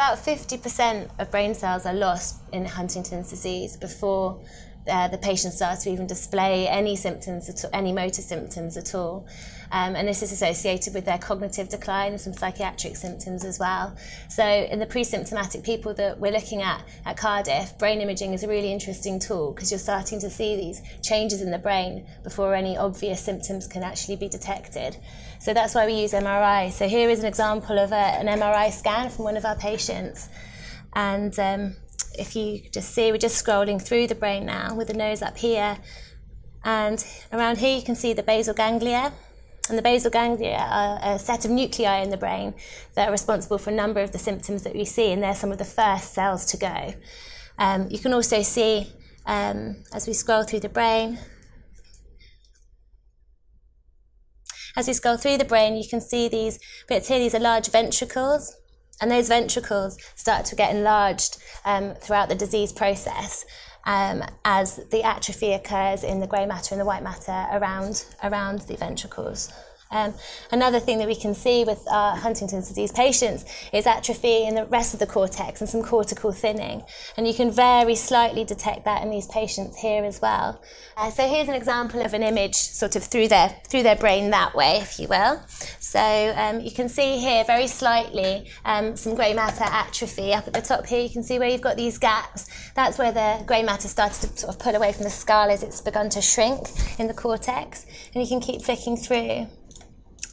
About 50% of brain cells are lost in Huntington's disease before uh, the patient starts to even display any symptoms, at all, any motor symptoms at all. Um, and this is associated with their cognitive decline and some psychiatric symptoms as well. So, in the pre-symptomatic people that we're looking at at Cardiff, brain imaging is a really interesting tool because you're starting to see these changes in the brain before any obvious symptoms can actually be detected. So, that's why we use MRI. So, here is an example of a, an MRI scan from one of our patients. And um, if you just see, we're just scrolling through the brain now with the nose up here. And around here, you can see the basal ganglia. And the basal ganglia are a set of nuclei in the brain that are responsible for a number of the symptoms that we see, and they're some of the first cells to go. Um, you can also see, um, as we scroll through the brain, as we scroll through the brain, you can see these bits here, these are large ventricles. And those ventricles start to get enlarged um, throughout the disease process um, as the atrophy occurs in the grey matter and the white matter around, around the ventricles. Um, another thing that we can see with our Huntington's disease patients is atrophy in the rest of the cortex and some cortical thinning. And you can very slightly detect that in these patients here as well. Uh, so here's an example of an image sort of through their, through their brain that way, if you will. So um, you can see here very slightly um, some grey matter atrophy. Up at the top here, you can see where you've got these gaps. That's where the grey matter started to sort of pull away from the skull as it's begun to shrink in the cortex. And you can keep flicking through.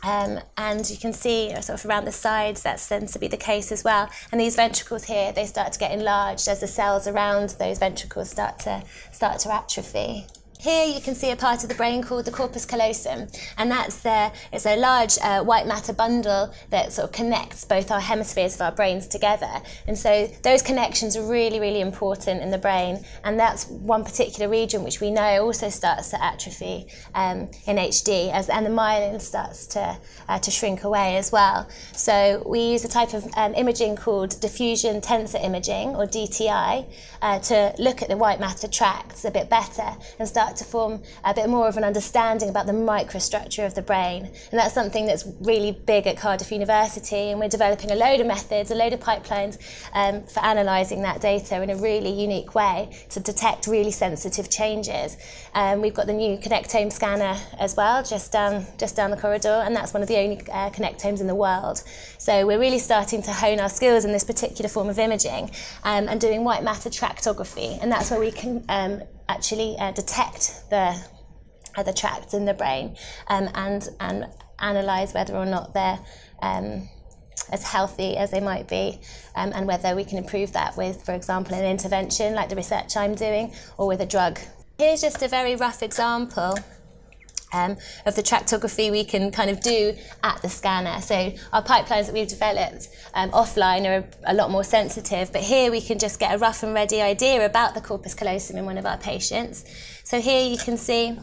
Um, and you can see sort of around the sides that tends to be the case as well. And these ventricles here, they start to get enlarged as the cells around those ventricles start to start to atrophy. Here you can see a part of the brain called the corpus callosum, and that's the, it's a large uh, white matter bundle that sort of connects both our hemispheres of our brains together. And so those connections are really, really important in the brain, and that's one particular region which we know also starts to atrophy um, in HD, as, and the myelin starts to, uh, to shrink away as well. So we use a type of um, imaging called diffusion tensor imaging, or DTI, uh, to look at the white matter tracts a bit better and start to form a bit more of an understanding about the microstructure of the brain. And that's something that's really big at Cardiff University. And we're developing a load of methods, a load of pipelines um, for analysing that data in a really unique way to detect really sensitive changes. Um, we've got the new Connectome scanner as well, just down, just down the corridor, and that's one of the only uh, Connectomes in the world. So we're really starting to hone our skills in this particular form of imaging um, and doing white matter tractography. And that's where we can um, actually uh, detect the uh, the tracts in the brain um, and and analyze whether or not they're um, as healthy as they might be um, and whether we can improve that with, for example, an intervention like the research I'm doing or with a drug. Here's just a very rough example um, of the tractography we can kind of do at the scanner. So our pipelines that we've developed um, offline are a, a, lot more sensitive, but here we can just get a rough and ready idea about the corpus callosum in one of our patients. So here you can see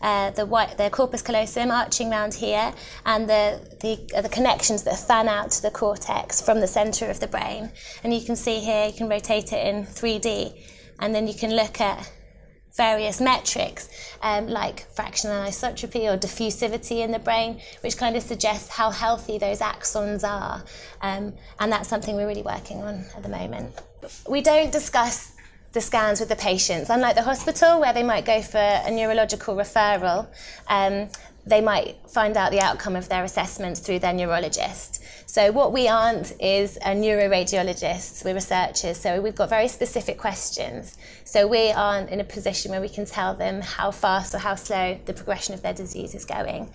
uh, the white, the corpus callosum arching round here, and the the, uh, the connections that fan out to the cortex from the centre of the brain. And you can see here, you can rotate it in 3D, and then you can look at various metrics um, like fractional anisotropy or diffusivity in the brain, which kind of suggests how healthy those axons are. Um, and that's something we're really working on at the moment. We don't discuss the scans with the patients. Unlike the hospital, where they might go for a neurological referral, um, they might find out the outcome of their assessments through their neurologist. So what we aren't is a neuroradiologist, we're researchers, so we've got very specific questions. So we aren't in a position where we can tell them how fast or how slow the progression of their disease is going.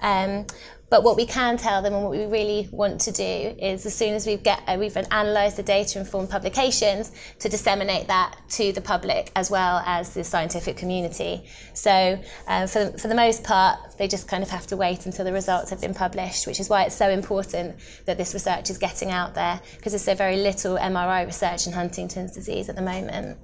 Um, but what we can tell them and what we really want to do is as soon as we've, get, uh, we've analysed the data and formed publications to disseminate that to the public as well as the scientific community. So uh, for, for the most part, they just kind of have to wait until the results have been published, which is why it's so important that this research is getting out there because there's so very little MRI research in Huntington's disease at the moment.